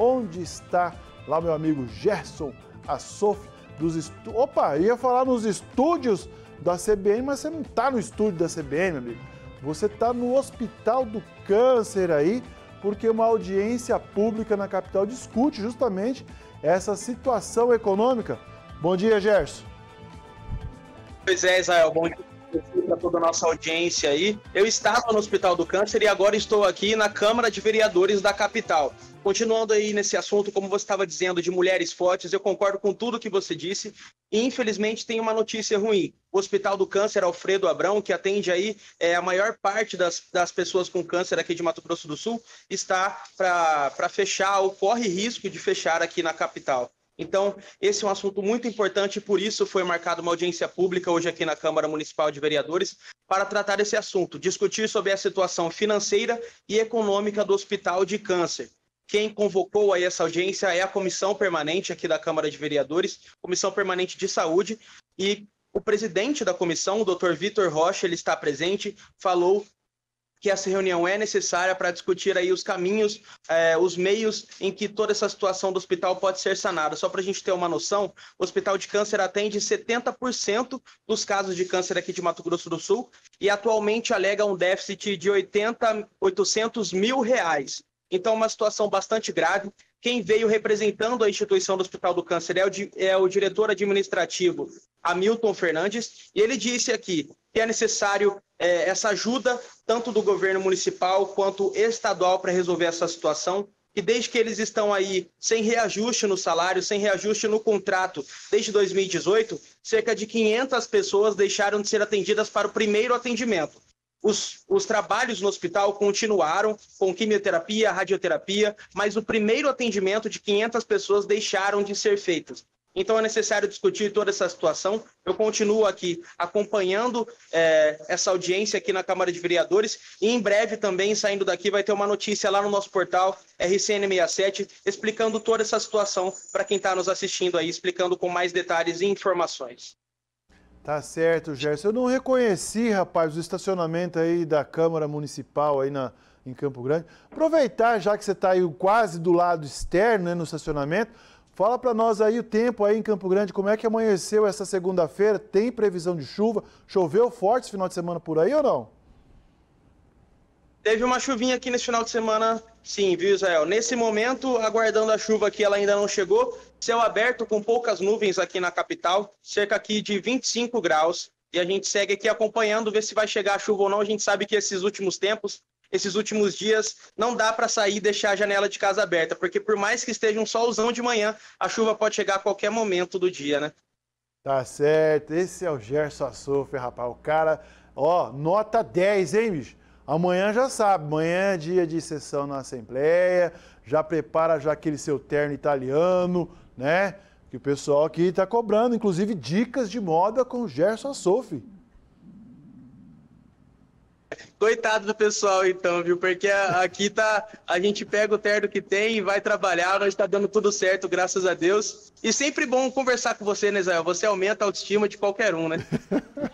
onde está lá meu amigo Gerson Assof dos estu... Opa, ia falar nos estúdios da CBN, mas você não está no estúdio da CBN, meu amigo. Você está no Hospital do Câncer aí, porque uma audiência pública na capital discute justamente essa situação econômica. Bom dia, Gerson. Pois é, Israel, bom dia toda a nossa audiência aí. Eu estava no Hospital do Câncer e agora estou aqui na Câmara de Vereadores da capital. Continuando aí nesse assunto, como você estava dizendo, de mulheres fortes, eu concordo com tudo que você disse. E, infelizmente, tem uma notícia ruim. O Hospital do Câncer Alfredo Abrão, que atende aí é, a maior parte das, das pessoas com câncer aqui de Mato Grosso do Sul, está para fechar ou corre risco de fechar aqui na capital. Então, esse é um assunto muito importante por isso foi marcada uma audiência pública hoje aqui na Câmara Municipal de Vereadores para tratar esse assunto, discutir sobre a situação financeira e econômica do Hospital de Câncer. Quem convocou aí essa audiência é a comissão permanente aqui da Câmara de Vereadores, Comissão Permanente de Saúde, e o presidente da comissão, o Dr. Vitor Rocha, ele está presente, falou que essa reunião é necessária para discutir aí os caminhos, eh, os meios em que toda essa situação do hospital pode ser sanada. Só para a gente ter uma noção, o Hospital de Câncer atende 70% dos casos de câncer aqui de Mato Grosso do Sul e atualmente alega um déficit de 80, 800 mil reais. Então, uma situação bastante grave. Quem veio representando a instituição do Hospital do Câncer é o, é o diretor administrativo Hamilton Fernandes, e ele disse aqui que é necessário é, essa ajuda, tanto do governo municipal quanto estadual, para resolver essa situação. E desde que eles estão aí sem reajuste no salário, sem reajuste no contrato, desde 2018, cerca de 500 pessoas deixaram de ser atendidas para o primeiro atendimento. Os, os, trabalhos no hospital continuaram com quimioterapia, radioterapia, mas o primeiro atendimento de 500 pessoas deixaram de ser feitos. Então é necessário discutir toda essa situação. Eu continuo aqui acompanhando é, essa audiência aqui na Câmara de Vereadores e em breve também, saindo daqui, vai ter uma notícia lá no nosso portal RCN67 explicando toda essa situação para quem está nos assistindo aí, explicando com mais detalhes e informações. Tá certo, Gerson. Eu não reconheci, rapaz, o estacionamento aí da Câmara Municipal aí na, em Campo Grande. Aproveitar, já que você está aí quase do lado externo, né, no estacionamento, fala para nós aí o tempo aí em Campo Grande, como é que amanheceu essa segunda-feira? Tem previsão de chuva? Choveu forte esse final de semana por aí ou não? Teve uma chuvinha aqui nesse final de semana, sim, viu, Israel? Nesse momento, aguardando a chuva aqui, ela ainda não chegou. Céu aberto com poucas nuvens aqui na capital, cerca aqui de 25 graus. E a gente segue aqui acompanhando, ver se vai chegar a chuva ou não. A gente sabe que esses últimos tempos, esses últimos dias, não dá para sair e deixar a janela de casa aberta, porque por mais que esteja um solzão de manhã, a chuva pode chegar a qualquer momento do dia, né? Tá certo. Esse é o Gerson Assofer, rapaz. O cara, ó, nota 10, hein, bicho? Amanhã já sabe, amanhã é dia de sessão na Assembleia, já prepara já aquele seu terno italiano, né? Que o pessoal aqui está cobrando, inclusive dicas de moda com o Gerson Assofi. Coitado do pessoal, então, viu? Porque aqui tá. A gente pega o terno que tem, vai trabalhar, nós está dando tudo certo, graças a Deus. E sempre bom conversar com você, né, Zé? Você aumenta a autoestima de qualquer um, né?